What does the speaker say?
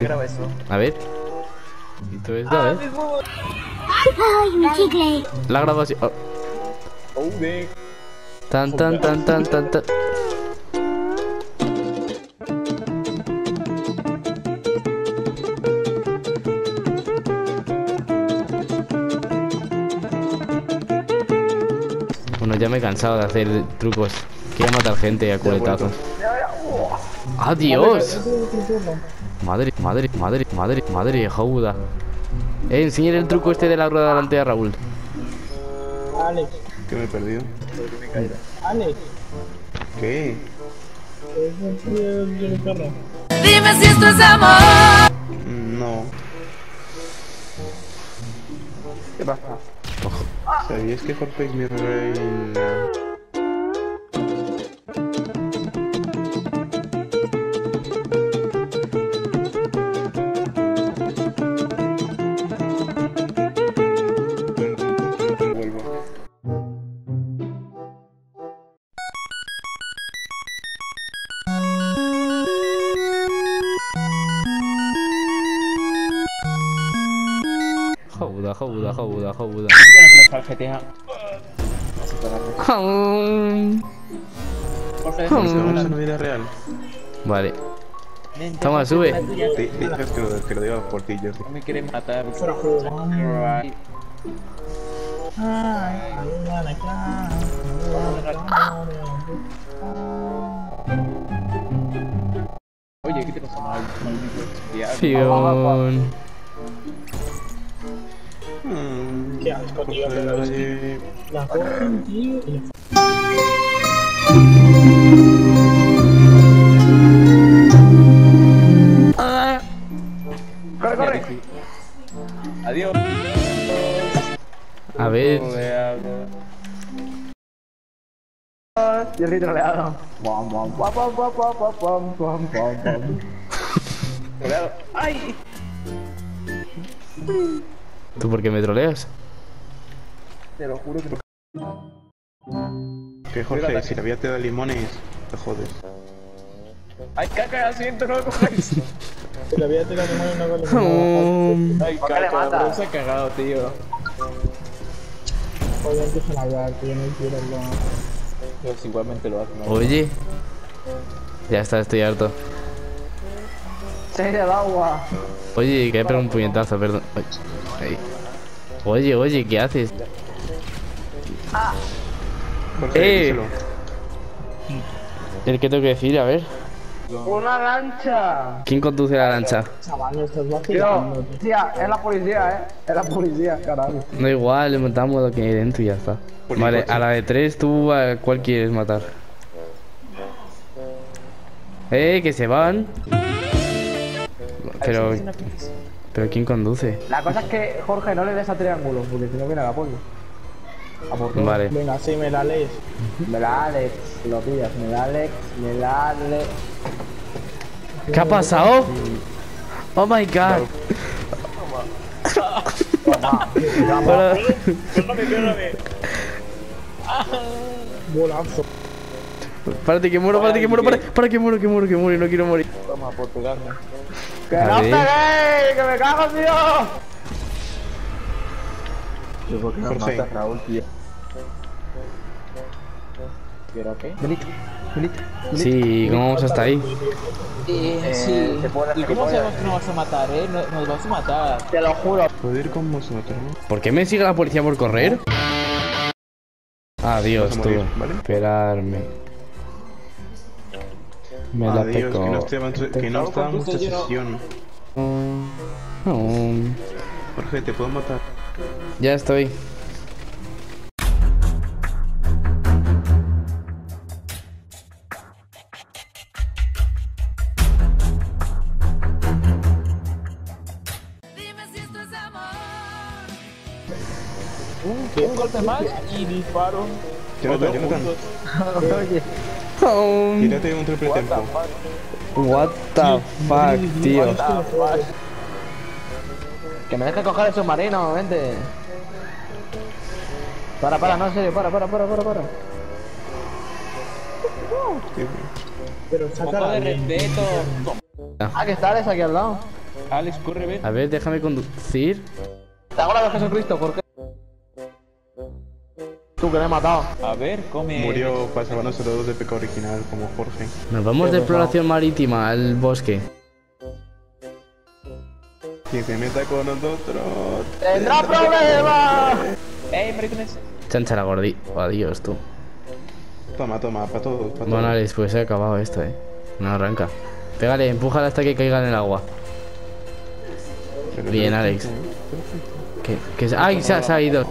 Graba eso. A ver. Y todo esto, a ver. Ay, un chicle. La grabación. oh. Oh, de. Tan, tan, tan, tan, tan, tan. Bueno, ya me he cansado de hacer trucos. Quiero matar gente a culetazos. ¡Adiós! Madre, madre, madre, madre, madre, joda. Eh, enseñar el truco este de la rueda delante de Raúl. Alex, ¿Qué me he perdido? Alex, ¿Qué? Dime si esto es amor. No. ¿Qué pasa? ¿Sabías que Jorge es mi reina? Vale. Toma, sube. Dices que, que lo. No. Oye, ¿qué te pasa. Qué asco, tío. Pero es... La y ¡Corre, corre! Adiós. A ver. Yo ¡Ay! ¿Tú por qué me troleas? Te lo juro que Que Jorge, si la vida te da limones, te jodes. ¡Ay, caca! Asiento, no lo cojáis. Si la vida te la toman una vale. Aún. ¡Ay, caca! Bro, se ha cagado, tío. Joder, empiezan a hablar, tío, no quiero hablar. Pues igualmente lo hacen. ¿no? Oye. Ya está, estoy harto. ¡Se ha ido al agua! Oye, que he pegado un puñetazo, perdón. Ay, Oye, oye, ¿qué haces? Jorge, Eh. ¿El qué tengo que decir? A ver. ¡Una lancha! ¿Quién conduce la lancha? Chaval, no estás Tío, vacilando, tío. tía, es la policía, eh. Es la policía, carajo. Da igual, le matamos lo que hay dentro y ya está. Vale, a la de tres, ¿tú a cuál quieres matar? ¡Eh, que se van! Pero... ¿Pero quién conduce? La cosa es que Jorge no le des a triángulo, porque si no viene la pollo. A por todo. Vale. Venga, sí, me la lees. Me la Alex, lo pillas, me la Alex, me la Alex. ¿Qué ha pasado? Oh my god. Hola. Bolazo. Párate que muero, párate que muero, párate, para que muero, que muero, que muero y no quiero morir. Toma, por pegarme. ¡Que A no ver. peguéis! ¡Que me cago, tío! Yo por qué no matas, Raúl, tío. ¿Pero qué? Benito, Benito. Sí, ¿cómo vamos hasta ahí? Eh, sí. ¿Y cómo sabemos que no vas a matar, eh? No- Nos vas a matar. Te lo juro. ¿Puedo ir con vosotros? ¿Por qué me sigue la policía por correr? Adiós, a tú. ¿vale? Esperarme. Me la Adiós, que no pecó. estaba, que no estaba mucha sesión. Mm, Jorge, te puedo matar. Ya estoy. Dime si esto es amor. Un golpe más y disparo. Jonathan, Jonathan, Oye, tírate un triple tempo. What the fuck, tío. que me deje coger el submarino, vente. Para, para, no, en serio, para, para, para, para, para. Pero saca la ley. Ah, que está Alex aquí al lado. Alex, corre, ven. A ver, déjame conducir. Te hago la de Jesucristo, ¿por qué? Tú que me he matado. A ver, come. Murió para salvarnos a todos de pecado original, como Jorge. Nos vamos de exploración marítima al bosque. Quien se meta con nosotros. ¡Tendrá problemas! ¡Ey, maricones! Chancha la gordi. Adiós, tú. Toma, toma, para todos, para Bueno. Alex, pues se ha acabado esto, eh. No arranca. Pégale, empújala hasta que caiga en el agua. Pero- Bien, Alex. Que, que se- ¡Ay! Se ha, se ha ido.